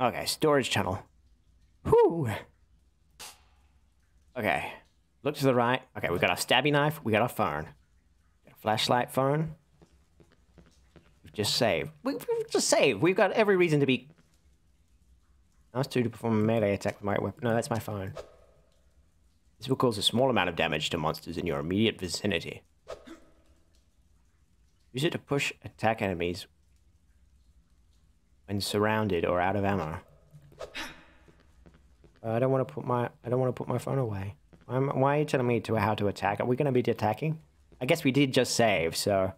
Okay, storage channel. Whew. Okay. Look to the right. Okay, we got our stabby knife. We got our phone. Got a flashlight phone. We've just saved. We, we've just saved. We've got every reason to be... Mouse 2 to perform a melee attack with my weapon. No, that's my phone. This will cause a small amount of damage to monsters in your immediate vicinity. Use it to push attack enemies when surrounded or out of ammo. I don't want to put my I don't want to put my phone away. Why are you telling me to how to attack? Are we going to be attacking? I guess we did just save, so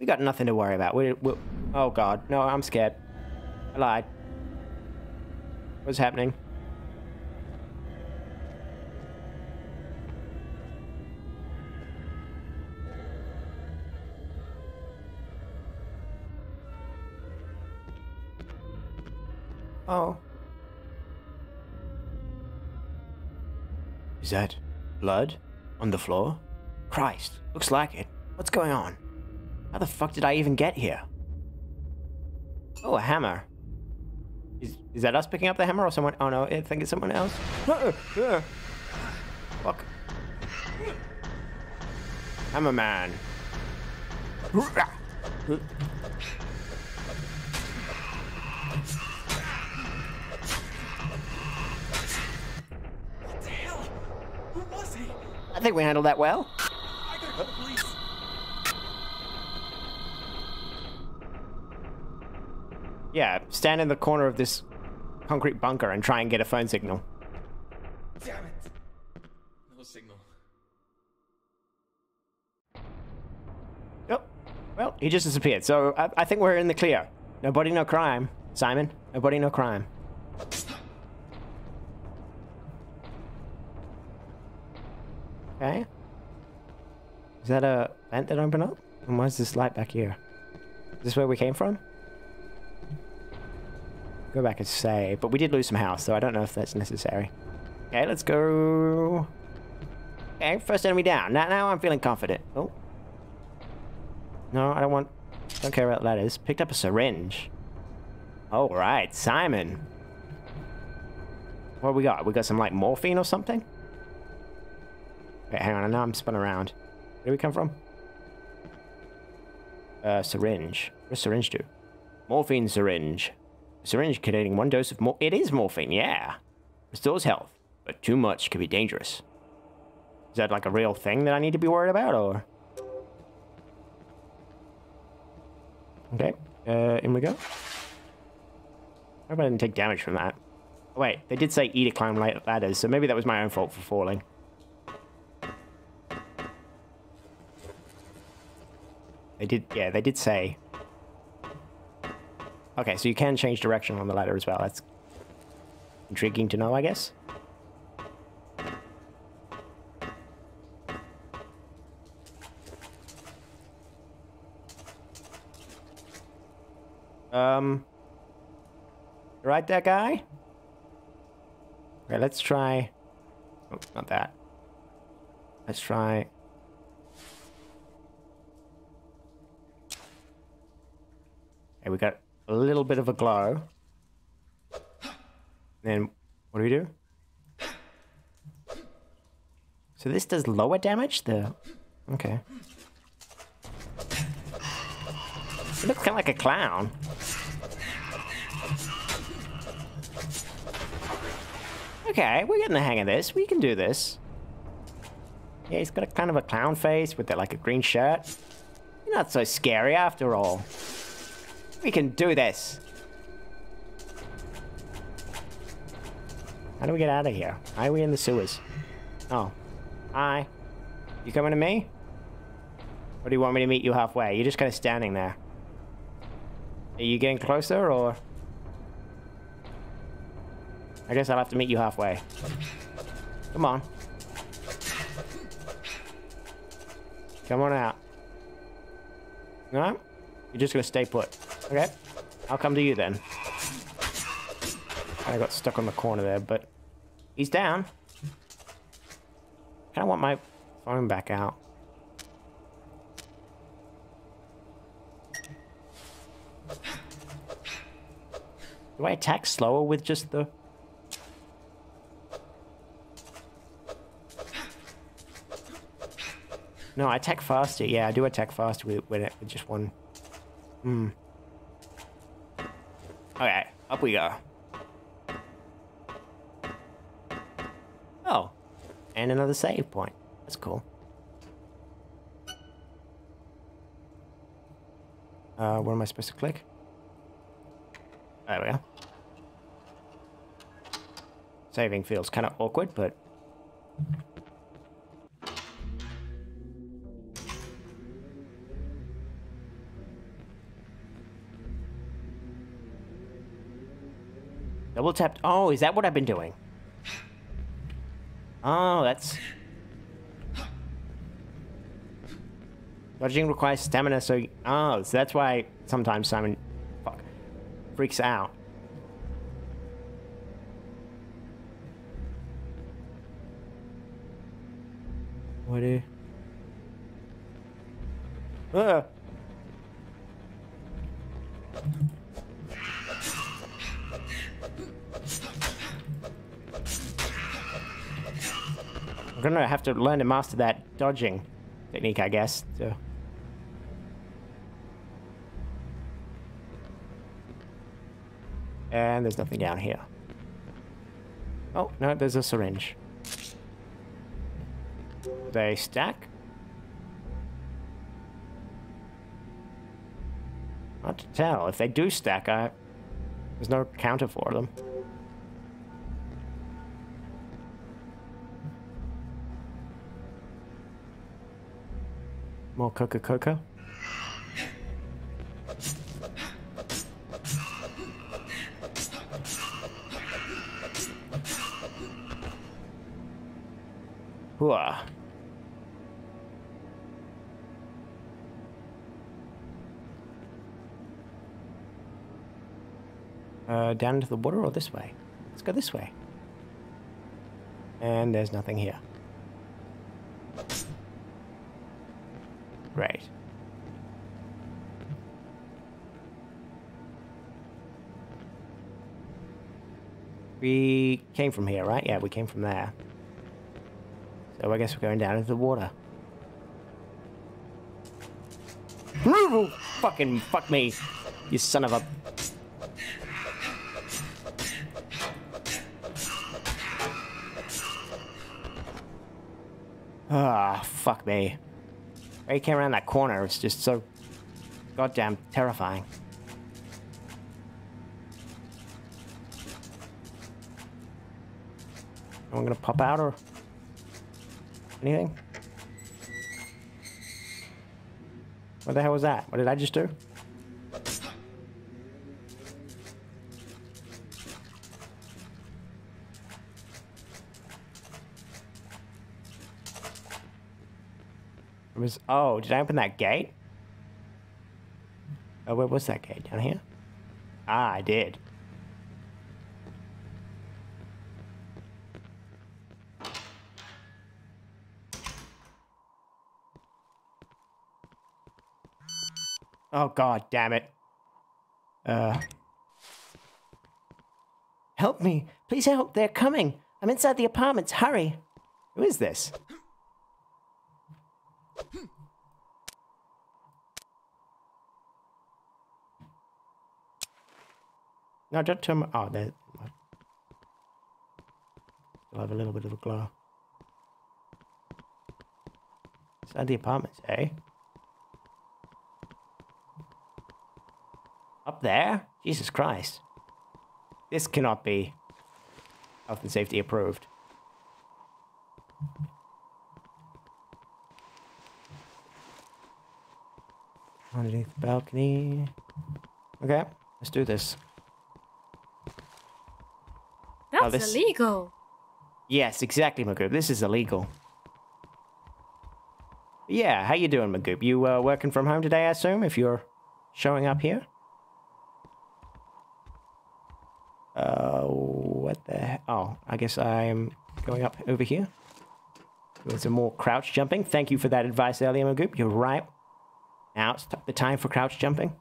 we got nothing to worry about. We, we oh god, no, I'm scared. I lied. What's happening? Oh. Is that blood on the floor? Christ, looks like it. What's going on? How the fuck did I even get here? Oh, a hammer. Is, is that us picking up the hammer or someone? Oh no, I think it's someone else. Uh, fuck. Hammer man. I think we handled that well. I gotta call the police. Yeah, stand in the corner of this concrete bunker and try and get a phone signal. Damn it. No signal. Yep. Well, he just disappeared. So I, I think we're in the clear. Nobody, no crime. Simon, nobody, no crime. Okay. Is that a vent that opened up? And why why's this light back here? Is this where we came from? Go back and say, but we did lose some house, so I don't know if that's necessary. Okay, let's go. Okay, first enemy down. Now, now I'm feeling confident. Oh. No, I don't want... Don't care about ladders. Picked up a syringe. All right, Simon. What we got? We got some, like, morphine or something? Okay, hang on. Now I'm spun around. Where do we come from? Uh, syringe. What does syringe do? Morphine syringe. Syringe containing one dose of mor- It is morphine, yeah. Restores health, but too much could be dangerous. Is that like a real thing that I need to be worried about, or? Okay, uh, in we go. I hope I didn't take damage from that. Oh, wait, they did say eat a climb ladders, so maybe that was my own fault for falling. They did, yeah, they did say. Okay, so you can change direction on the ladder as well. That's intriguing to know, I guess. Um, right there, guy? Okay, let's try... Oh, not that. Let's try... Okay, we got a little bit of a glow. Then, what do we do? So this does lower damage? The... Okay. It looks kind of like a clown. Okay, we're getting the hang of this. We can do this. Yeah, he's got a kind of a clown face with like a green shirt. Not so scary after all. We can do this. How do we get out of here? Why are we in the sewers? Oh. Hi. You coming to me? Or do you want me to meet you halfway? You're just kind of standing there. Are you getting closer, or...? I guess I'll have to meet you halfway. Come on. Come on out. No? You're just gonna stay put. Okay. I'll come to you then. I got stuck on the corner there, but he's down. I want my phone back out. Do I attack slower with just the... No, I attack faster. Yeah, I do attack faster with, with, it, with just one. Hmm. Okay, up we go. Oh, and another save point. That's cool. Uh, where am I supposed to click? There we go. Saving feels kind of awkward, but... Double tapped. Oh, is that what I've been doing? Oh, that's... Dodging requires stamina, so... Oh, so that's why sometimes Simon... Fuck. Freaks out. To learn to master that dodging technique, I guess. To... And there's nothing down here. Oh, no, there's a syringe. They stack? Hard to tell. If they do stack, I... There's no counter for them. Coca-Cola? Hooah. Uh, down into the water or this way? Let's go this way. And there's nothing here. Great. We came from here, right? Yeah, we came from there. So I guess we're going down into the water. Fucking fuck me, you son of a... Ah, fuck me. You came around that corner, it's just so goddamn terrifying. Am gonna pop out or anything? What the hell was that? What did I just do? It was, oh, did I open that gate? Oh, where was that gate? Down here? Ah, I did. Oh, god damn it. Uh. Help me. Please help. They're coming. I'm inside the apartments. Hurry. Who is this? No, don't turn my... Oh, there... Still have a little bit of a glow. Inside the apartments, eh? Up there? Jesus Christ. This cannot be health and safety approved. Underneath the balcony. Okay, let's do this. That's this- illegal. Yes, exactly, Magoob. This is illegal. Yeah, how you doing, Magoob? You uh, working from home today, I assume, if you're showing up here? Uh, what the he- Oh, I guess I'm going up over here. Doing some more crouch jumping. Thank you for that advice earlier, Magoob. You're right. Now it's the time for crouch jumping.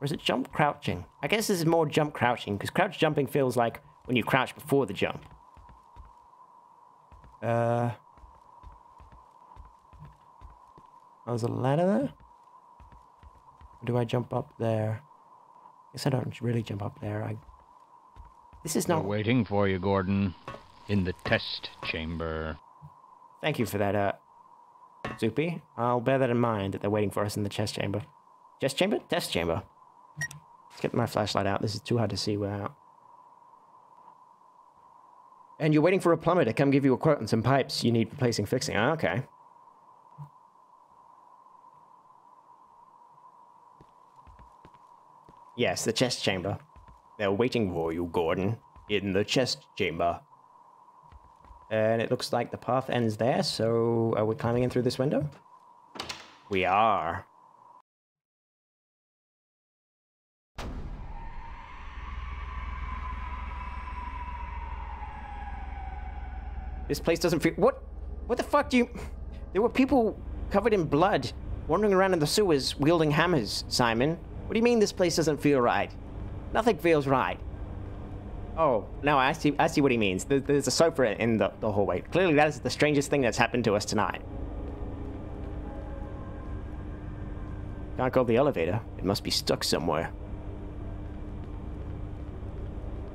Or is it jump crouching? I guess this is more jump crouching, because crouch jumping feels like when you crouch before the jump. Uh. Oh, there's a ladder there? Or do I jump up there? Guess I don't really jump up there. I. This is We're not. waiting for you, Gordon. In the test chamber. Thank you for that, uh, Zoopy. I'll bear that in mind that they're waiting for us in the chest chamber. Chest chamber? Test chamber. Let's get my flashlight out. This is too hard to see without. And you're waiting for a plumber to come give you a quote on some pipes you need replacing fixing. Ah, okay. Yes, the chest chamber. They're waiting for you, Gordon, in the chest chamber. And it looks like the path ends there, so are we climbing in through this window? We are. This place doesn't feel. What? What the fuck do you. There were people covered in blood wandering around in the sewers wielding hammers, Simon. What do you mean this place doesn't feel right? Nothing feels right. Oh, no, I see, I see what he means. There- There's a sofa in the, the hallway. Clearly, that is the strangest thing that's happened to us tonight. Can't go the elevator. It must be stuck somewhere.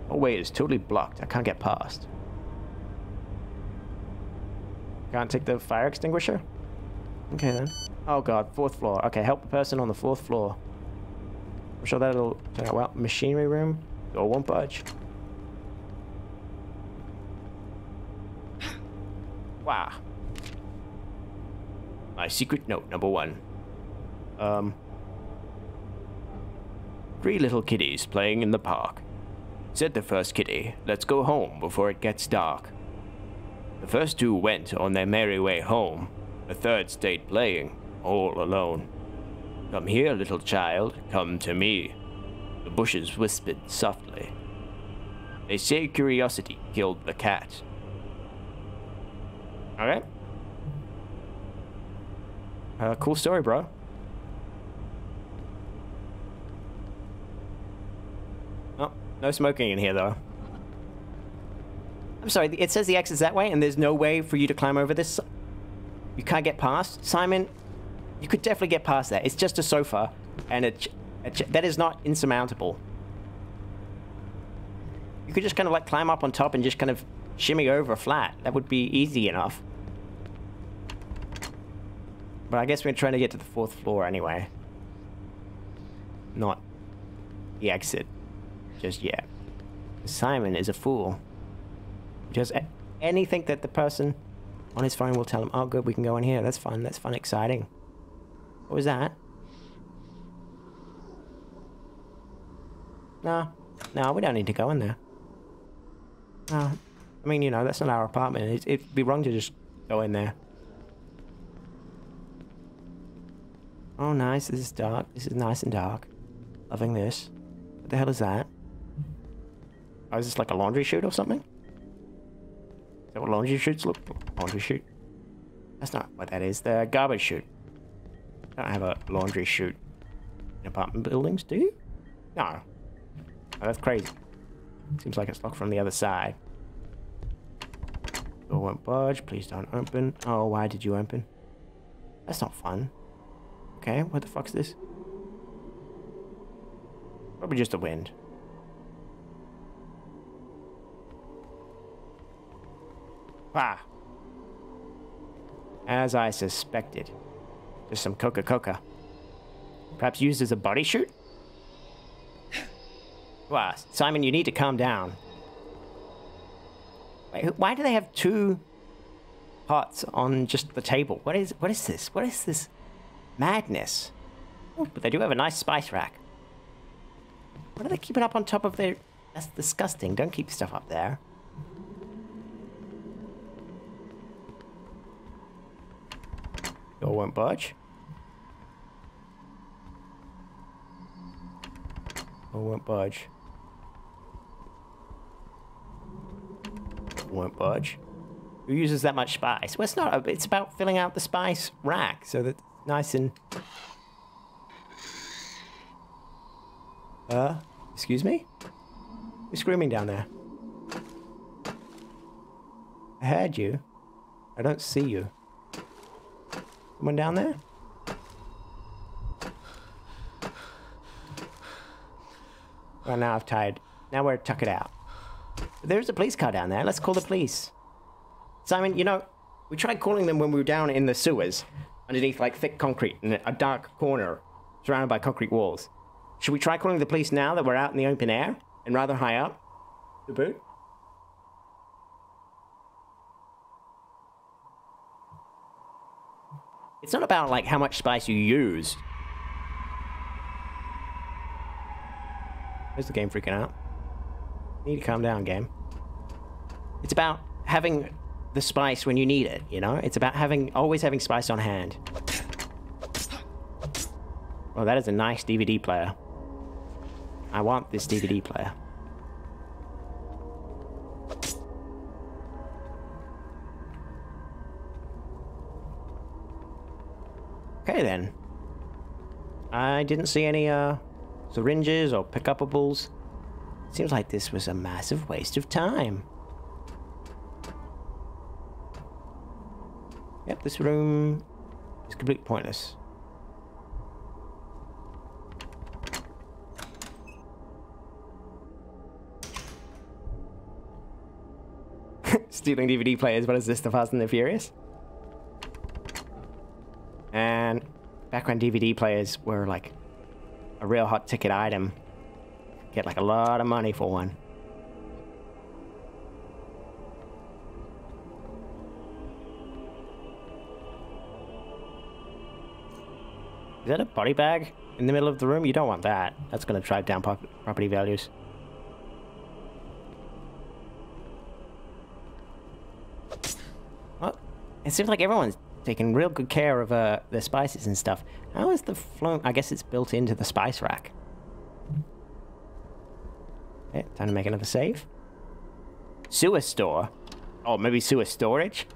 Oh, wait, it's totally blocked. I can't get past. Can't take the fire extinguisher? Okay, then. Oh, God, fourth floor. Okay, help the person on the fourth floor. I'm sure that'll out well. Machinery room. Door won't budge. Wow. My secret note number one. Um. Three little kitties playing in the park. Said the first kitty, let's go home before it gets dark. The first two went on their merry way home. The third stayed playing, all alone. Come here, little child, come to me. The bushes whispered softly. They say curiosity killed the cat. Okay. Uh, cool story, bro. Oh, no smoking in here, though. I'm sorry, it says the exit's that way, and there's no way for you to climb over this. You can't get past? Simon, you could definitely get past that. It's just a sofa, and it, it that is not insurmountable. You could just kind of like climb up on top and just kind of shimmy over flat. That would be easy enough. But I guess we're trying to get to the fourth floor anyway. Not the exit just yet. Simon is a fool. Just anything that the person on his phone will tell him, oh good, we can go in here. That's fun. That's fun, exciting. What was that? No. No, we don't need to go in there. No. I mean, you know, that's not our apartment. It, it'd be wrong to just go in there. Oh, nice. This is dark. This is nice and dark. Loving this. What the hell is that? Oh, is this like a laundry chute or something? Is that what laundry chutes look Laundry chute? That's not what that is. The garbage chute. Don't have a laundry chute in apartment buildings, do you? No. Oh, that's crazy. Seems like it's locked from the other side. Door won't budge. Please don't open. Oh, why did you open? That's not fun. Okay, what the fuck's this? Probably just the wind. Ah. As I suspected. Just some Coca-Cola. Perhaps used as a body chute? Wow, Simon, you need to calm down. Wait, why do they have two pots on just the table? What is what is this? What is this madness? Oh, but they do have a nice spice rack. What are they keeping up on top of their? That's disgusting. Don't keep stuff up there. Door won't budge. Won't budge. Won't budge. Who uses that much spice? Well, it's not. It's about filling out the spice rack so that nice and. Uh, excuse me? You're screaming down there? I heard you. I don't see you. Someone down there? Well, now I've tied. Now we're tuck it out. There's a police car down there. Let's call the police. Simon, you know, we tried calling them when we were down in the sewers, underneath like thick concrete in a dark corner, surrounded by concrete walls. Should we try calling the police now that we're out in the open air and rather high up? To boot? It's not about like how much spice you use. Where's the game freaking out? Need to calm down, game. It's about having the spice when you need it, you know? It's about having always having spice on hand. Oh, that is a nice DVD player. I want this DVD player. Okay then. I didn't see any uh syringes or pickupables. Seems like this was a massive waste of time. Yep, this room is completely pointless. Stealing DVD players, what is this, The Fast and the Furious? And back when DVD players were like a real hot ticket item, get like a lot of money for one. Is that a body bag in the middle of the room? You don't want that. That's going to drive down property values. Well, it seems like everyone's taking real good care of uh, their spices and stuff. How is the flown? I guess it's built into the spice rack. Okay, time to make another save. Sewer store? Oh, maybe sewer storage?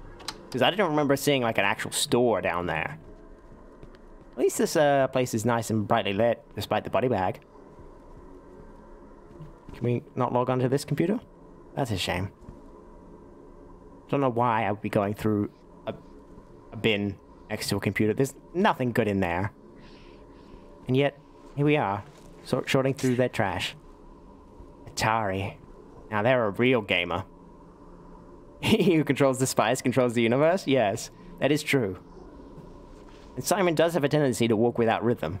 Because I didn't remember seeing like an actual store down there. At least this uh, place is nice and brightly lit, despite the body bag. Can we not log onto this computer? That's a shame. Don't know why I would be going through bin next to a computer. There's nothing good in there. And yet, here we are, sort sorting through their trash. Atari. Now they're a real gamer. he who controls the spice controls the universe? Yes, that is true. And Simon does have a tendency to walk without rhythm.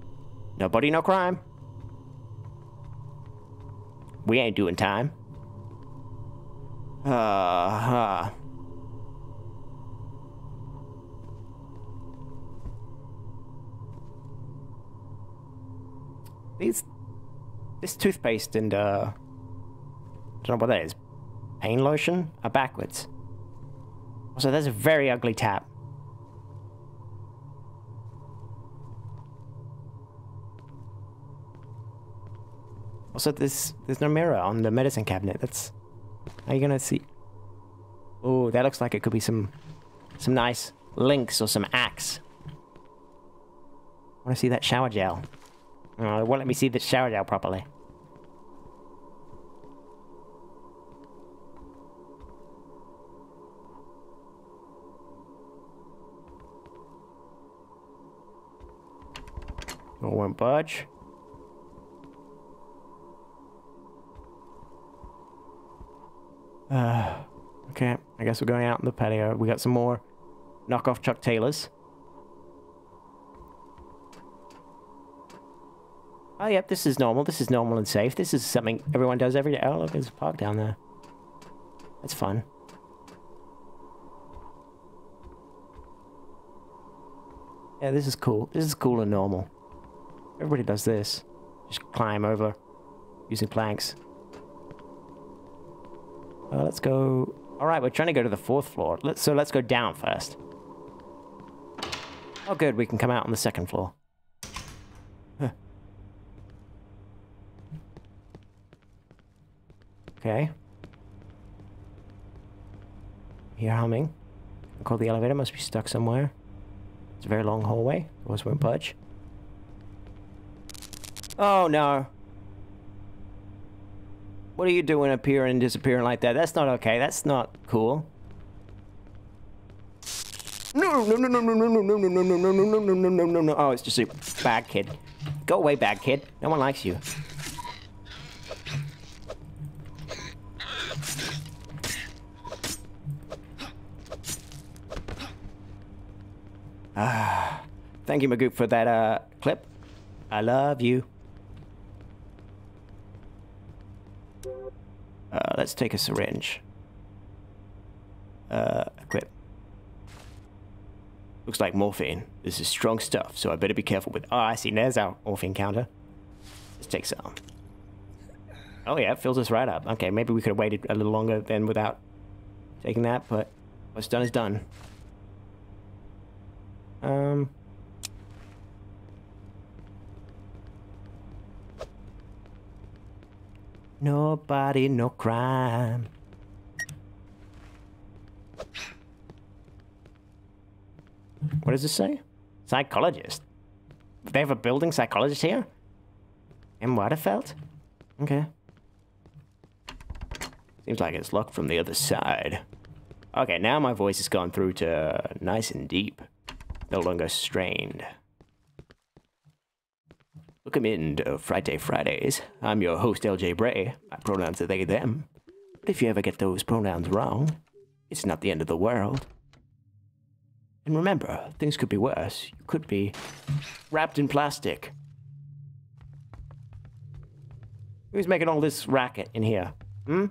Nobody, no crime. We ain't doing time. Uh, uh. These, this toothpaste and, uh, I don't know what that is. Pain lotion are backwards. Also, that's a very ugly tap. Also, there's there's no mirror on the medicine cabinet. That's how you gonna see? Oh, that looks like it could be some some nice Lynx or some axe. I want to see that shower gel. Oh, it won't let me see the shower gel properly. Oh, won't budge. Uh, okay, I guess we're going out in the patio. We got some more knockoff Chuck Taylors. Oh, yep, this is normal. This is normal and safe. This is something everyone does every day. Oh, look, there's a park down there. That's fun. Yeah, this is cool. This is cool and normal. Everybody does this. Just climb over using planks. Uh, let's go. All right, we're trying to go to the fourth floor. Let's, so let's go down first. Oh, good. We can come out on the second floor. Huh. Okay. Hear humming. I call the elevator. Must be stuck somewhere. It's a very long hallway. Doors won't budge. Oh no. What are you doing appearing and disappearing like that? That's not okay. That's not cool. No, no, no, no, no, no, no, no, no, no, no, no, no, no, no, no, no, no. Oh, it's just a bad kid. Go away, bad kid. No one likes you. Ah, thank you, Magoop, for that uh clip. I love you. Uh, let's take a syringe. Uh, equip. Looks like morphine. This is strong stuff, so I better be careful with. Oh, I see. There's our morphine counter. Let's take some. Oh yeah, it fills us right up. Okay, maybe we could have waited a little longer then without taking that, but what's done is done. Um. Nobody, no crime. What does this say? Psychologist. They have a building psychologist here? In Waterfeld? Okay. Seems like it's locked from the other side. Okay, now my voice has gone through to nice and deep. No longer strained. Welcome in to Friday Fridays. I'm your host, LJ Brae. My pronouns are they, them. But if you ever get those pronouns wrong, it's not the end of the world. And remember, things could be worse. You could be wrapped in plastic. Who's making all this racket in here? Hmm?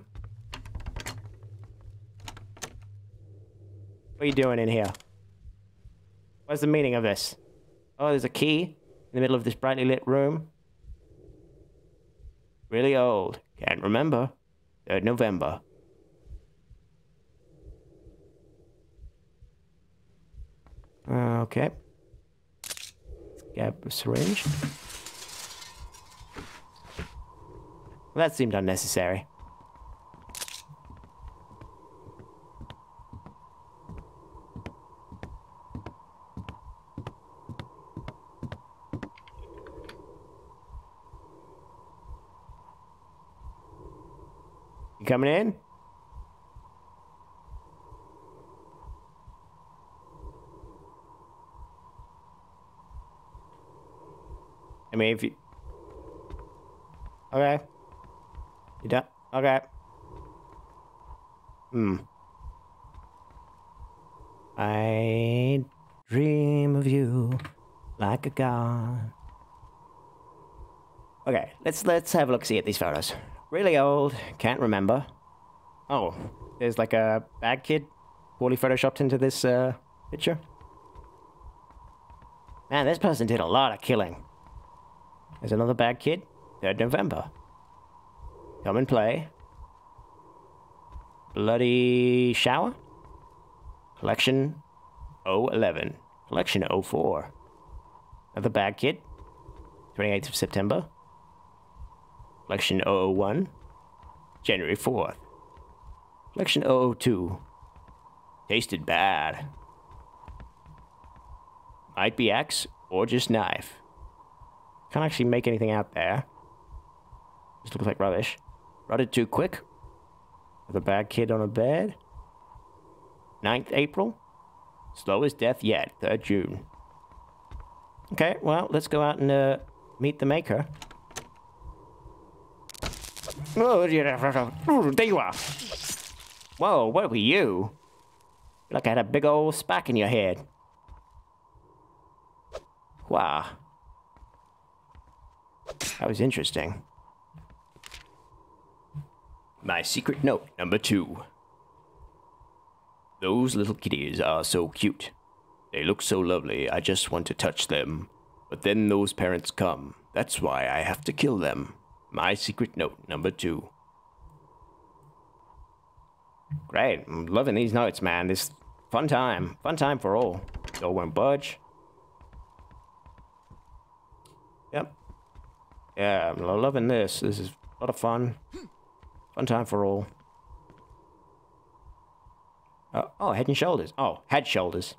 What are you doing in here? What's the meaning of this? Oh, there's a key in the middle of this brightly lit room. Really old. Can't remember. 3rd November. Okay. Grab a syringe. Well, that seemed unnecessary. Coming in? I mean, if you... Okay. You done? Okay. Hmm. I dream of you like a god. Okay, let's let's have a look see at these photos. Really old, can't remember. Oh, there's like a bad kid poorly photoshopped into this uh, picture. Man, this person did a lot of killing. There's another bad kid. 3rd November. Come and play. Bloody Shower. Collection 011. Collection 04. Another bad kid. 28th of September. Collection 001. January 4th. Collection 002. Tasted bad. Might be axe or just knife. Can't actually make anything out there. Just looks like rubbish. Rotted too quick. With a bad kid on a bed. 9th April. Slowest death yet. 3rd June. Okay, well, let's go out and uh, meet the maker. Oh, there you are. Whoa, what were you? Like I had a big old spack in your head. Wow. That was interesting. My secret note number two. Those little kitties are so cute. They look so lovely, I just want to touch them. But then those parents come. That's why I have to kill them. My secret note number two. Great. I'm loving these notes, man. This fun time. Fun time for all. Door won't budge. Yep. Yeah, I'm lo- loving this. This is a lot of fun. Fun time for all. Oh, oh, head and shoulders. Oh, head shoulders.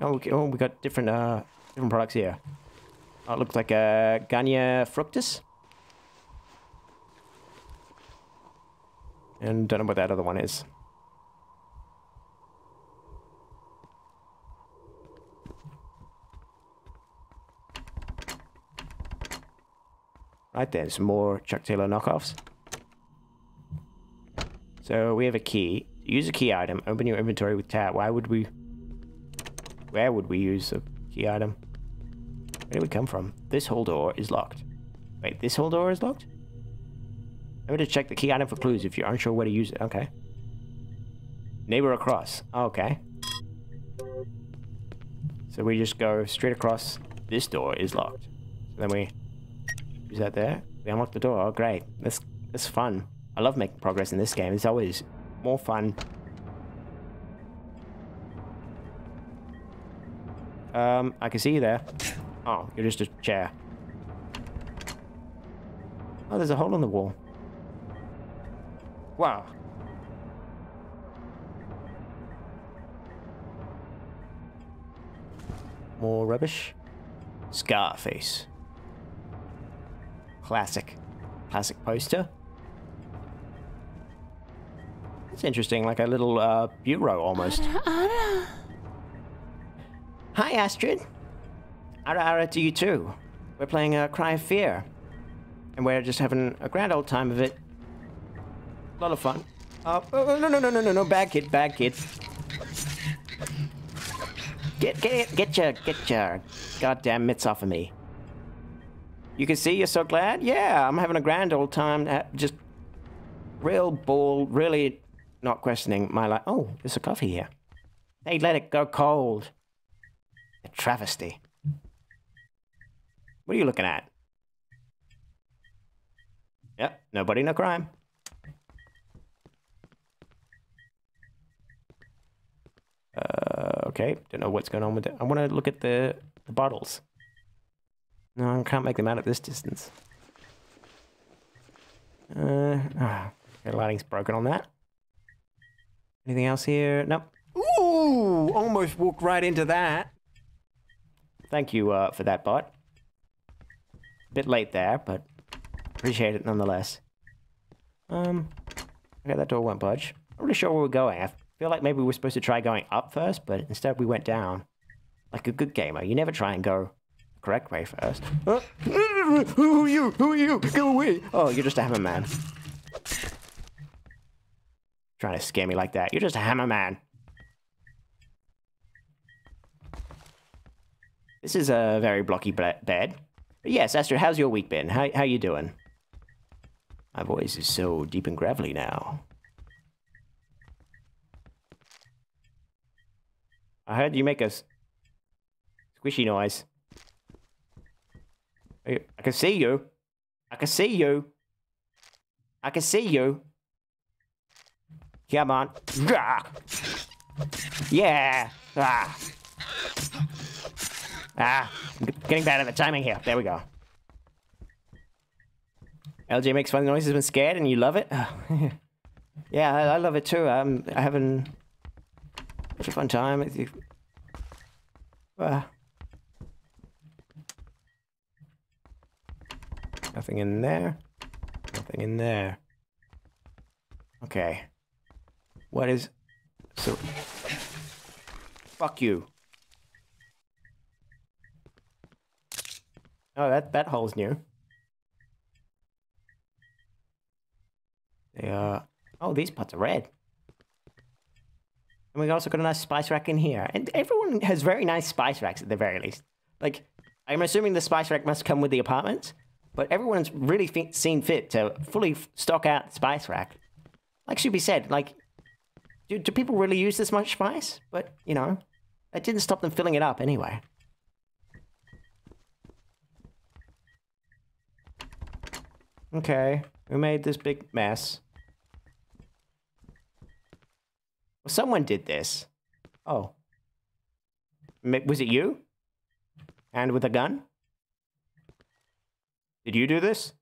Oh, okay. oh, we got different uh different products here. It looks like a Garnier Fructis. And don't know what that other one is. Right then, some more Chuck Taylor knockoffs. So we have a key. Use a key item. Open your inventory with tab. Why would we... Where would we use a key item? Where did we come from? This whole door is locked. Wait, this whole door is locked? Remember to check the key item for clues if you aren't sure where to use it. Okay. Neighbor across. Okay. So we just go straight across. This door is locked. So then we use that there. We unlock the door. Oh, great. That's, that's fun. I love making progress in this game. It's always more fun. Um, I can see you there. Oh, you're just a chair. Oh, there's a hole in the wall. Wow. More rubbish. Scarface. Classic. Classic poster. It's interesting, like a little uh, bureau almost. Hi, Astrid. Ara ara to you too. We're playing uh, Cry of Fear. And we're just having a grand old time of it. A lot of fun. Uh, oh, no, no, no, no, no, no, bad kid, bad kid. Get, get, get your, get your goddamn mitts off of me. You can see you're so glad? Yeah, I'm having a grand old time. Just real ball, really not questioning my life. Oh, there's a coffee here. They let it go cold. A travesty. What are you looking at? Yep, nobody, no crime. Uh, okay, don't know what's going on with it. I want to look at the, the bottles. No, I can't make them out at this distance. Uh, ah, the lighting's broken on that. Anything else here? Nope. Ooh, almost walked right into that. Thank you uh, for that, bot. Bit late there, but appreciate it nonetheless. Um, okay, that door won't budge. I'm not really sure where we're going. I feel like maybe we are supposed to try going up first, but instead we went down. Like a good gamer, you never try and go the correct way first. Uh, who are you? Who are you? Go away! Oh, you're just a hammer man. Trying to scare me like that. You're just a hammer man. This is a very blocky bed. But yes, Esther, how's your week been? How how you doing? My voice is so deep and gravelly now. I heard you make a squishy noise. I can see you. I can see you. I can see you. Come on. Yeah. Ah. Ah. Getting bad at the timing here. There we go. LJ makes funny noises when scared and you love it? yeah, I, I love it too. I'm having such a fun time with you. Ah. Nothing in there. Nothing in there. Okay. What is... So... Fuck you. Oh, that, that hole's new. They are... Oh, these pots are red. And we've also got a nice spice rack in here. And everyone has very nice spice racks at the very least. Like, I'm assuming the spice rack must come with the apartment, but everyone's really fi- seen fit to fully stock out the spice rack. Like should be said, like, do, do people really use this much spice? But, you know, it didn't stop them filling it up anyway. Okay, who made this big mess? Well, someone did this. Oh. Was it you? And with a gun? Did you do this?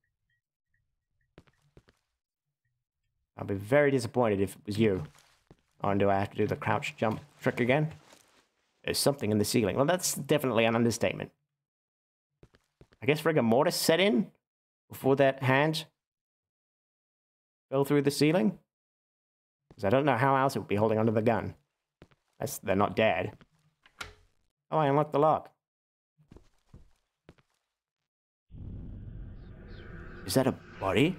I'll be very disappointed if it was you. Oh, and do I have to do the crouch jump trick again? There's something in the ceiling. Well, that's definitely an understatement. I guess rigor mortis set in before that hand fell through the ceiling. Because I don't know how else it would be holding onto the gun. That's, they're not dead. Oh, I unlocked the lock. Is that a body?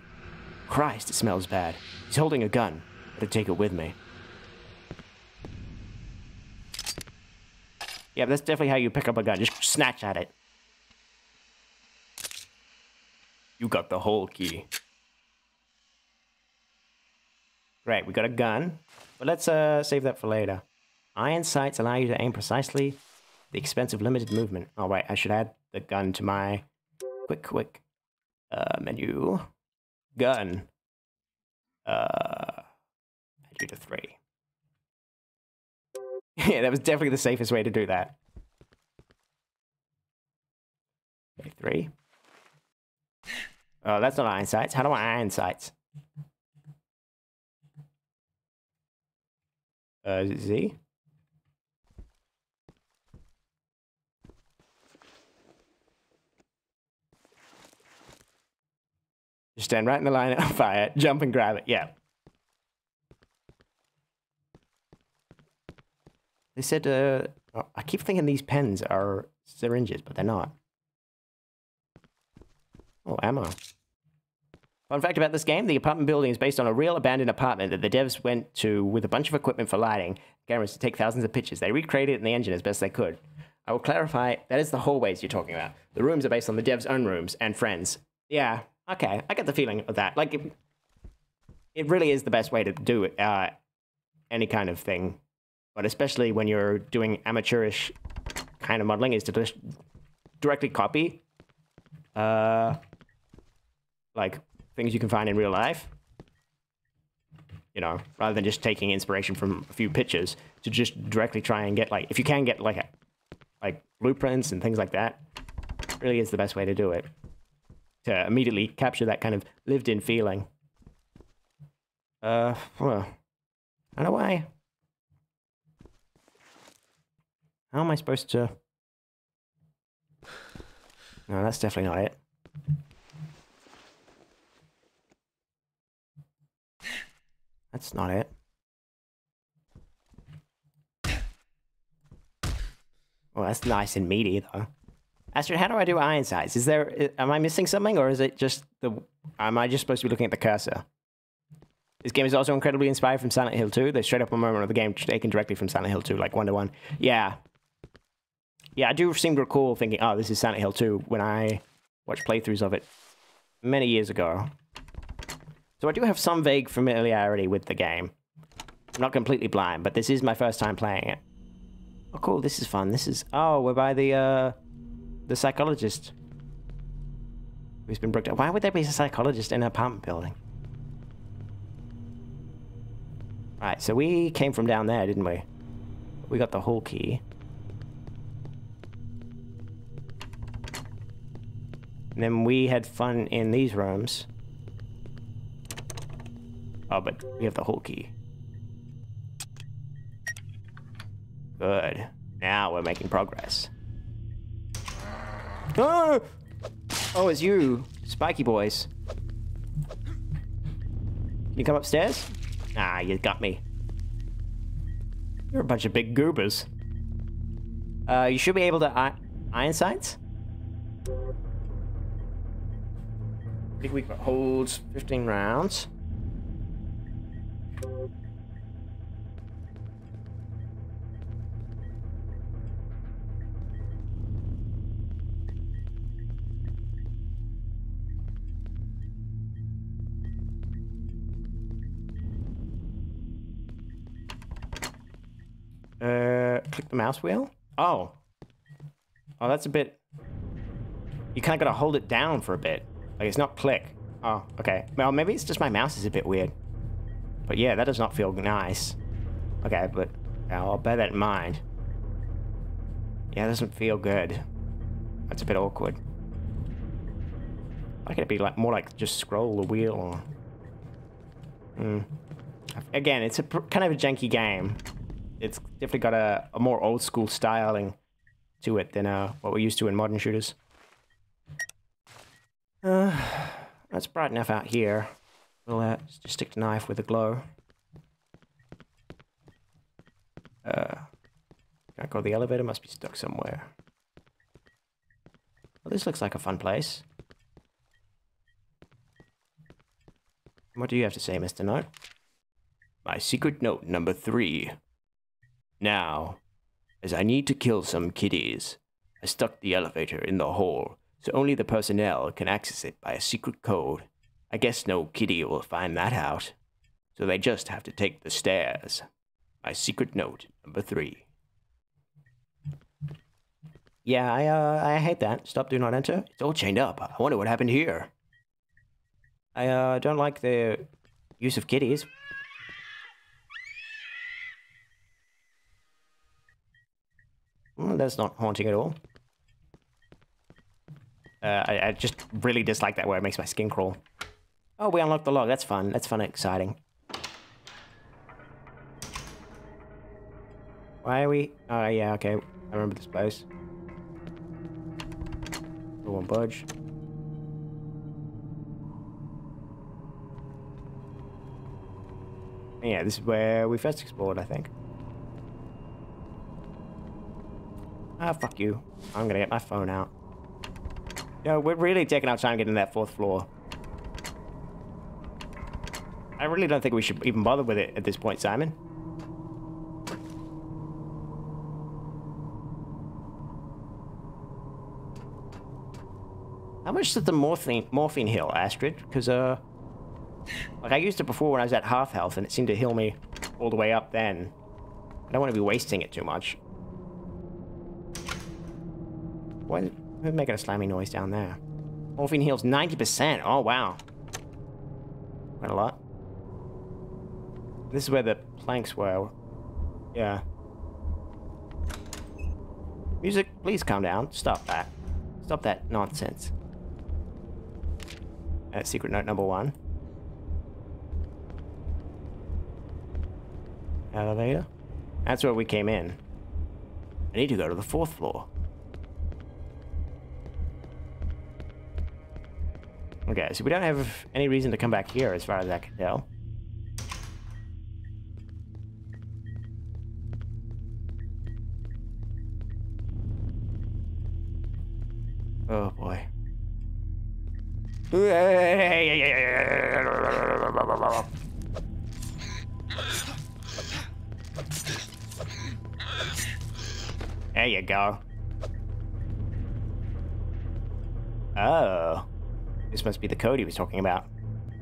Christ, it smells bad. He's holding a gun. Better take it with me. Yeah, that's definitely how you pick up a gun. Just snatch at it. You got the whole key. Great, we got a gun. But let's uh, save that for later. Iron sights allow you to aim precisely the expense of limited movement. Oh, wait, I should add the gun to my quick, quick uh, menu. Gun. Uh, add you to three. yeah, that was definitely the safest way to do that. Okay, three. Oh, that's not iron sights. How do I iron sights? Uh, Z? Just stand right in the line of fire, it. jump and grab it. Yeah. They said, uh, oh, I keep thinking these pens are syringes, but they're not. Oh, ammo. Fun fact about this game, the apartment building is based on a real abandoned apartment that the devs went to with a bunch of equipment for lighting, cameras to take thousands of pictures. They recreated it in the engine as best they could. I will clarify, that is the hallways you're talking about. The rooms are based on the devs' own rooms and friends. Yeah, okay, I get the feeling of that. Like, it, it really is the best way to do uh, any kind of thing. But especially when you're doing amateurish kind of modeling, is to just directly copy, uh, like things you can find in real life. You know, rather than just taking inspiration from a few pictures, to just directly try and get like, if you can get like, a, like blueprints and things like that, really is the best way to do it. To immediately capture that kind of lived-in feeling. Uh, well, I don't know why. How am I supposed to? No, that's definitely not it. That's not it. Well, that's nice and meaty, though. Astrid, how do I do iron sights? Is there, am I missing something, or is it just the, am I just supposed to be looking at the cursor? This game is also incredibly inspired from Silent Hill 2. They straight up a moment of the game taken directly from Silent Hill 2, like one to one. Yeah. Yeah, I do seem to recall thinking, oh, this is Silent Hill 2 when I watched playthroughs of it many years ago. So I do have some vague familiarity with the game. I'm not completely blind, but this is my first time playing it. Oh, cool. This is fun. This is... Oh, we're by the, uh... The psychologist. Who's been booked. Why would there be a psychologist in an apartment building? Right, so we came from down there, didn't we? We got the hall key. And then we had fun in these rooms. Oh, but we have the whole key. Good. Now we're making progress. Oh! Oh, it's you, Spiky Boys. Can you come upstairs? Ah, you got me. You're a bunch of big goobers. Uh, you should be able to iron sights. I think we got holds 15 rounds. The mouse wheel? Oh. Oh, that's a bit... You kind of gotta hold it down for a bit. Like, it's not click. Oh, okay. Well, maybe it's just my mouse is a bit weird. But yeah, that does not feel nice. Okay, but yeah, I'll bear that in mind. Yeah, it doesn't feel good. That's a bit awkward. I could it be like more like just scroll the wheel or. Hmm. Again, it's a pr- kind of a janky game. Definitely got a, a more old school styling to it than uh, what we're used to in modern shooters. Uh, that's bright enough out here. We'll uh, just stick the knife with a glow. Uh, can't go to the elevator, must be stuck somewhere. Well, this looks like a fun place. What do you have to say, Mr. Note? My secret note number three. Now, as I need to kill some kiddies, I stuck the elevator in the hole, so only the personnel can access it by a secret code. I guess no kiddie will find that out, so they just have to take the stairs. My secret note number three. Yeah, I uh, I hate that. Stop, do not enter. It's all chained up. I wonder what happened here. I uh, don't like the use of kitties. Well, that's not haunting at all. Uh, I, I just really dislike that where it makes my skin crawl. Oh, we unlocked the log. That's fun. That's fun and exciting. Why are we... Oh, yeah, okay. I remember this place. We won't budge. Yeah, this is where we first explored, I think. Ah, fuck you. I'm gonna get my phone out. No, we're really taking our time getting that fourth floor. I really don't think we should even bother with it at this point, Simon. How much does the morphine morphine heal, Astrid? Because uh, like I used it before when I was at half health, and it seemed to heal me all the way up then. I don't want to be wasting it too much. Why? Who's making a slimy noise down there? Morphine heals 90%. Oh, wow. Quite a lot. This is where the planks were. Yeah. Music, please calm down. Stop that. Stop that nonsense. Uh, secret note number one. Elevator. That's where we came in. I need to go to the fourth floor. Okay, so we don't have any reason to come back here as far as I can tell. Oh boy. There you go. Oh. Must be the code he was talking about.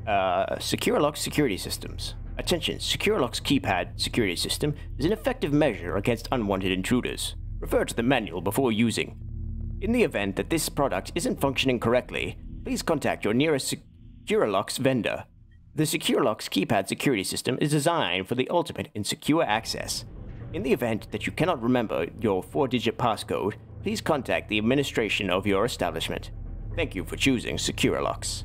Uh, SecureLock security systems. Attention, SecureLock's keypad security system is an effective measure against unwanted intruders. Refer to the manual before using. In the event that this product isn't functioning correctly, please contact your nearest SecureLock's vendor. The SecureLock's keypad security system is designed for the ultimate in secure access. In the event that you cannot remember your four-digit passcode, please contact the administration of your establishment. Thank you for choosing SecureLocks.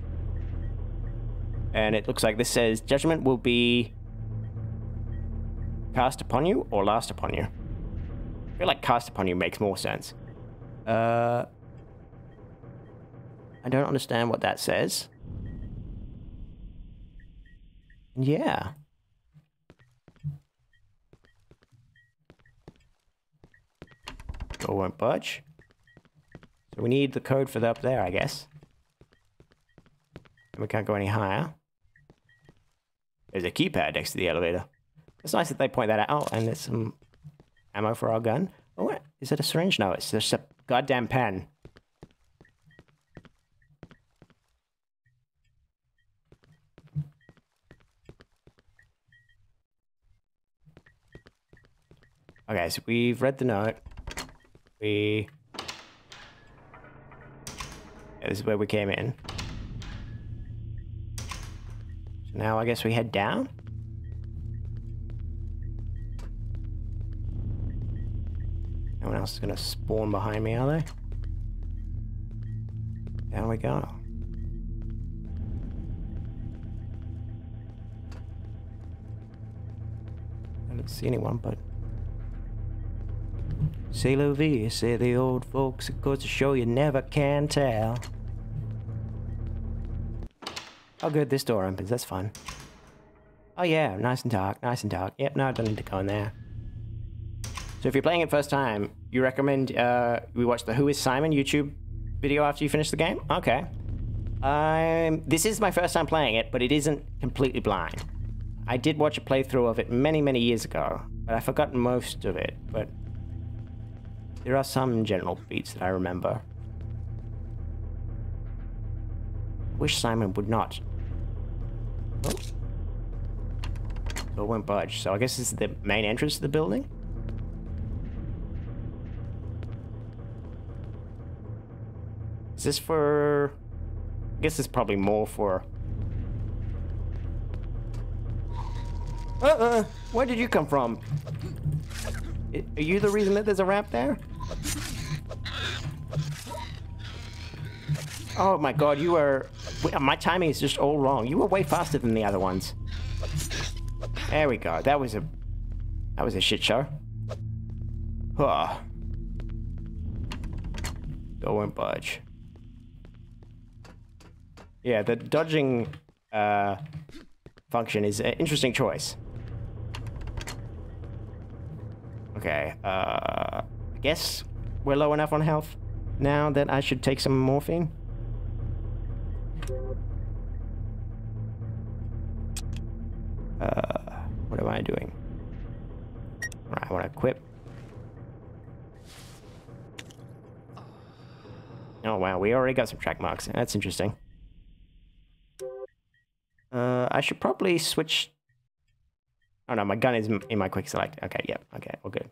And it looks like this says judgment will be cast upon you or last upon you. I feel like cast upon you makes more sense. Uh, I don't understand what that says. Yeah. Door won't budge. So we need the code for the up there, I guess. And we can't go any higher. There's a keypad next to the elevator. It's nice that they point that out. Oh, and there's some ammo for our gun. Oh, what? Is it a syringe? No, it's just a goddamn pen. Okay, so we've read the note. We. This is where we came in. So now I guess we head down? No one else is gonna spawn behind me, are they? Down we go. I don't see anyone, but. La vie, say the old folks. It goes to show you never can tell. Oh, good, this door opens. That's fun. Oh, yeah, nice and dark, nice and dark. Yep, no, I don't need to go in there. So if you're playing it first time, you recommend uh, we watch the Who is Simon YouTube video after you finish the game? Okay. Um, this is my first time playing it, but it isn't completely blind. I did watch a playthrough of it many, many years ago, but I've forgotten most of it, but there are some general beats that I remember. Wish Simon would not. Oh. So it won't budge. So I guess this is the main entrance to the building? Is this for... I guess it's probably more for... Uh-uh! Where did you come from? Are you the reason that there's a ramp there? Oh my god, you are... My timing is just all wrong. You were way faster than the other ones. There we go. That was a... That was a shit show. Huh. Go won't budge. Yeah, the dodging uh, function is an interesting choice. Okay, uh, I guess we're low enough on health now that I should take some morphine. Uh, what am I doing? I want to equip. Oh wow, we already got some track marks. That's interesting. Uh, I should probably switch. Oh no, my gun is in my quick select. Okay, yep, okay, all good.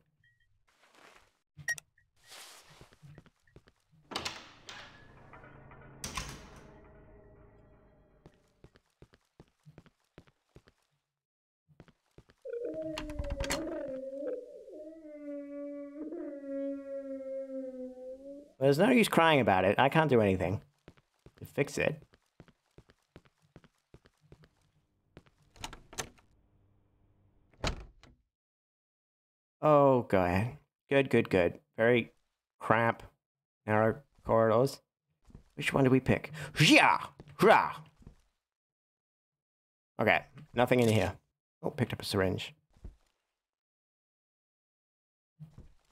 There's no use crying about it. I can't do anything to fix it. Oh, good. Good, good, good. Very cramped, narrow corridors. Which one do we pick? Yeah! Hurrah! Okay, nothing in here. Oh, picked up a syringe.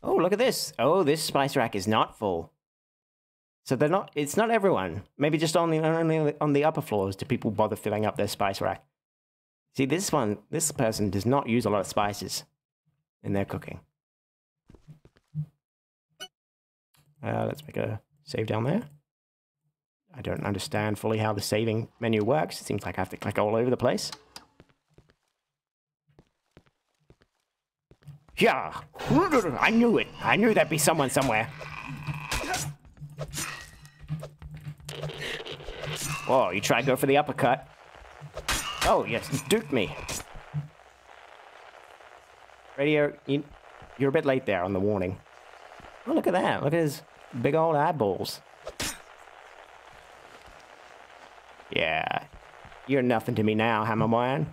Oh, look at this. Oh, this spice rack is not full. So they're not, it's not everyone. Maybe just only, only on the upper floors do people bother filling up their spice rack. See, this one, this person does not use a lot of spices in their cooking. Uh, let's make a save down there. I don't understand fully how the saving menu works. It seems like I have to click all over the place. Yeah, I knew it. I knew there'd be someone somewhere. Oh, you try to go for the uppercut. Oh, yes, duped me. Radio, you, you're a bit late there on the warning. Oh, look at that. Look at his big old eyeballs. Yeah. You're nothing to me now, Hammer Man.